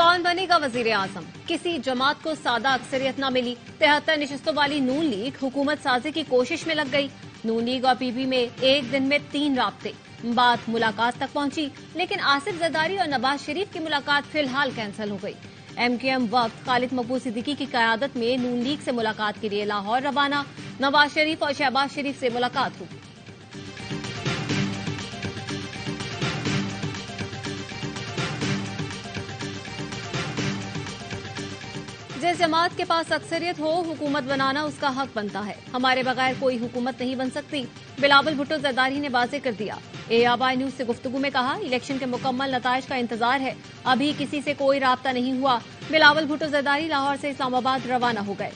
कौन बनेगा वज़ीर आज़म किसी जमात को सादा अक्सरियत न मिली। तिहत्तर नशस्तों वाली नून लीग हुकूमत साजी की कोशिश में लग गई। नून लीग और पीपी में एक दिन में तीन राब्ते। बात मुलाकात तक पहुँची, लेकिन आसिफ जदारी और नवाज़ शरीफ की मुलाकात फ़िलहाल कैंसिल हो गई। एम वक्त खालिद मकबूल सिद्दीकी की क्यादत में नून लीग से मुलाकात के लिए लाहौर रवाना। नवाज़ शरीफ और शहबाज शरीफ से मुलाकात हुई। जिस जमात के पास अक्सरियत हो, हुकूमत बनाना उसका हक बनता है। हमारे बगैर कोई हुकूमत नहीं बन सकती। बिलावल भुट्टो जरदारी ने वाजे कर दिया। ए आबाई न्यूज़ से गुफ्तगु में कहा, इलेक्शन के मुकम्मल नतज का इंतज़ार है। अभी किसी से कोई रबता नहीं हुआ। बिलावल भुट्टो जरदारी लाहौर से इस्लामाबाद रवाना हो गए।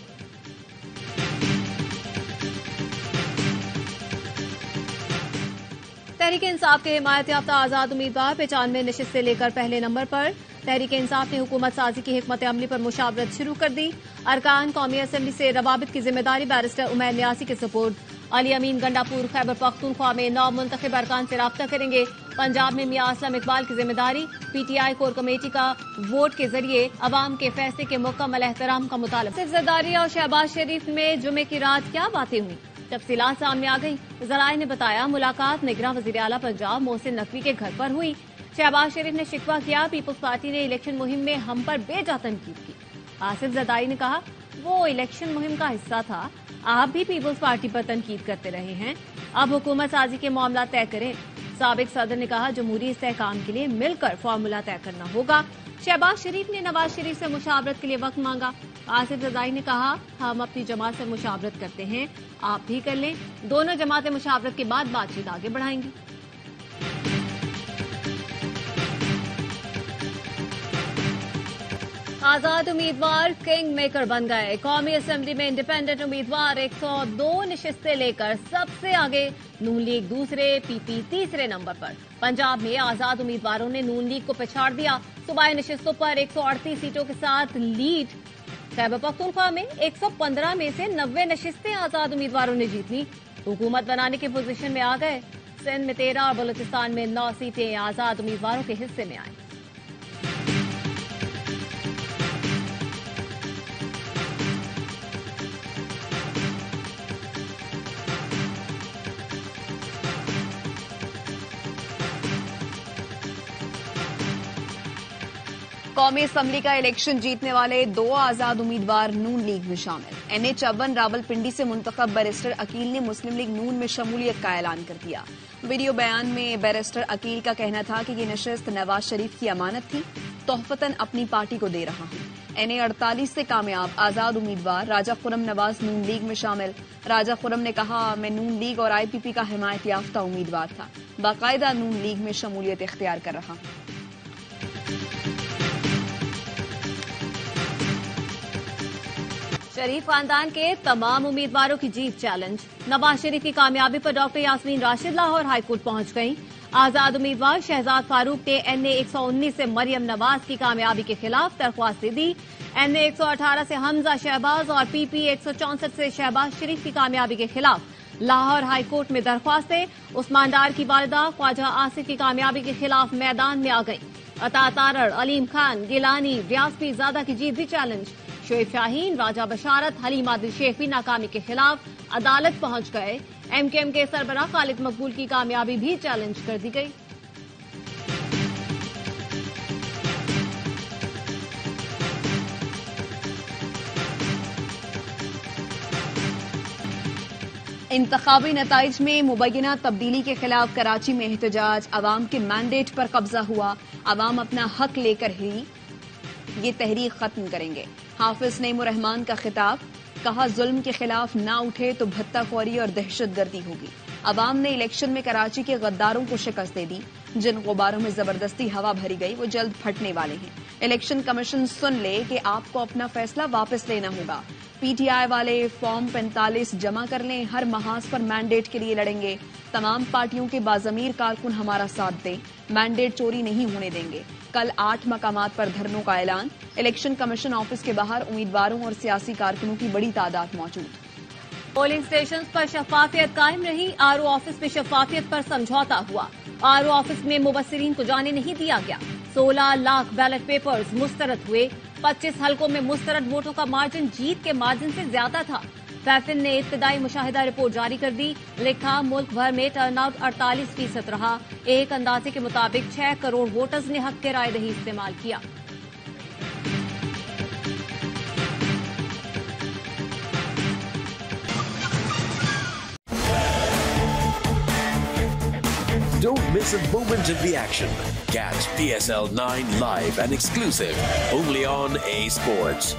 तहरीक इंसाफ के हिमायत याफ्ता आज़ाद उम्मीदवार पचानवे नशस्त से लेकर पहले नंबर पर। तहरीक इंसाफ ने हुकूमत साजी की हमत अमली पर मुशावरत शुरू कर दी। अरकान कौमी असम्बली से रवाबित की ज़िम्मेदारी बैरिस्टर उमैर न्यासी के सपोर्ट। अली अमीन गंडापुर, खैबर पख्तूनख्वा में नौ मुंतब अरकान से रबता करेंगे। पंजाब में मियाँ असलम इकबाल की ज़िम्मेदारी, पीटीआई कोर कमेटी का वोट के ज़रिए अवाम के फैसले के मुकम्मल एहतराम का सिर्फ़ जरदारी और शहबाज शरीफ में जुमे की रात क्या बातें हुई? तफसीलात सामने आ गई। जराये ने बताया, मुलाकात निगरा वजी अला पंजाब, मोहसिन नकवी के घर पर हुई। शहबाज शरीफ ने शिकवा किया, पीपुल्स पार्टी ने इलेक्शन मुहिम में हम पर बेजा तनकीद की आसिफ जदाई ने कहा, वो इलेक्शन मुहिम का हिस्सा था। आप भी पीपुल्स पार्टी पर तनकीद करते रहे हैं। अब हुकूमत साजी के मामला तय करें। सबक सदर ने कहा, जमहूरी इस्तेकाम के लिए मिलकर फार्मूला तय करना होगा। शहबाज शरीफ ने नवाज़ शरीफ से मुशावरत के लिए वक्त मांगा। आसिफ जदाई ने कहा, हम अपनी जमात से मुशावरत करते हैं। आप भी कर लें। दोनों जमातें मुशावरत के बाद बातचीत आगे बढ़ाएँगी। आज़ाद उम्मीदवार किंग मेकर बन गए। कौमी असेंबली में इंडिपेंडेंट उम्मीदवार 102 नशस्तें लेकर सबसे आगे नून लीग दूसरे, पीपी तीसरे नंबर पर। पंजाब में आज़ाद उम्मीदवारों ने नून लीग को पछाड़ दिया। सुबाई नशस्तों पर एक सौ अड़तीस सीटों के साथ लीड। खैबर पख्तूनख्वा में 115 में से 90 नशस्तें आज़ाद उम्मीदवारों ने जीत ली। हुकूमत बनाने की पोजीशन में आ गए। सिंध में तेरह और बलूचिस्तान में नौ सीटें आज़ाद उम्मीदवारों के हिस्से में आई। कौमी असम्बली का इलेक्शन जीतने वाले दो आज़ाद उम्मीदवार नून लीग में शामिल। एन ए चौवन, रावलपिंडी से मुंतखब बैरिस्टर अकील ने मुस्लिम लीग नून में शमूलियत का ऐलान कर दिया। वीडियो बयान में बैरिस्टर अकील का कहना था कि ये नशस्त नवाज़ शरीफ की अमानत थी, तोहफतन अपनी पार्टी को दे रहा हूँ। ए अड़तालीस से कामयाब आज़ाद उम्मीदवार राजा खुरम नवाज़ नून लीग में शामिल। राजा खुरम ने कहा, मैं नून लीग और आईपीपी का हिमायत याफ्ता उम्मीदवार था। बाकायदा नून लीग में शमूलियत इख्तियार कर रहा हूँ। शरीफ खानदान के तमाम उम्मीदवारों की जीत चैलेंज। नवाज़ शरीफ की कामयाबी पर doctor Yasmeen Rashid Lahore high court पहुँच गईं। आज़ाद उम्मीदवार शहजाद फारूक ने एनए 119 से मरियम नवाज़ की कामयाबी के खिलाफ दरख्वास्त दी एनए 118 से हमजा शहबाज और पीपी एक सौ चौंसठ से शहबाज शरीफ की कामयाबी के खिलाफ लाहौर हाईकोर्ट में दरख्वास्तें उस्मान डार की वालदा ख्वाजा आसिफ की कामयाबी के खिलाफ मैदान में आ गई। अता तारड़, अलीम खान, गिलानी रियाज ज़्यादा की जीत भी चैलेंज। शोएब शाहीन, राजा बशारत, हलीम आदिल शेख भी नाकामी के खिलाफ अदालत पहुँच गए। एमकेएम के सरबराह खालिद मकबूल की कामयाबी भी चैलेंज कर दी गई। इंतबी नतज में मुबैना तब्दीली के खिलाफ कराची में एहतजाज। अवाम के मैंडेट पर कब्जा हुआ। अवाम अपना हक लेकर ही ये तहरीक खत्म करेंगे। हाफिज नईमरहमान का खिताब, कहा जुल्म के खिलाफ ना उठे तो भत्ताखोरी और दहशत गर्दी होगी अवाम ने इलेक्शन में कराची के गद्दारों को शिकस्त दे दी। जिन गुब्बारों में ज़बरदस्ती हवा भरी गई, वो जल्द फटने वाले हैं। इलेक्शन कमीशन सुन ले कि आपको अपना फैसला वापस लेना होगा। पीटीआई वाले फॉर्म 45 जमा कर लें, हर महाज पर मैंडेट के लिए लड़ेंगे। तमाम पार्टियों के बाजमीर कारकुन हमारा साथ दें। मैंडेट चोरी नहीं होने देंगे। कल आठ मकाम पर धरनों का ऐलान। इलेक्शन कमीशन ऑफ़िस के बाहर उम्मीदवारों और सियासी कारकुनों की बड़ी तादाद मौजूद। पोलिंग स्टेशन पर शफाफियत कायम रही। आरओ ऑफ़िस में शफाफियत पर समझौता हुआ। आरओ ऑफ़िस में मुबसरीन को जाने नहीं दिया गया। 16 लाख बैलेट पेपर्स मुस्तरद हुए। 25 हलकों में मुस्तरद वोटों का मार्जिन जीत के मार्जिन से ज़्यादा था। फैफिन ने इब्तदाई मुशाहिदा रिपोर्ट जारी कर दी लिखा, मुल्क भर में टर्नआउट 48 फ़ीसद रहा एक अंदाजे के मुताबिक छह करोड़ वोटर्स ने हक के राय दही इस्तेमाल किया Don't miss a moment of the action. Catch PSL 9 live and exclusive only on A Sports.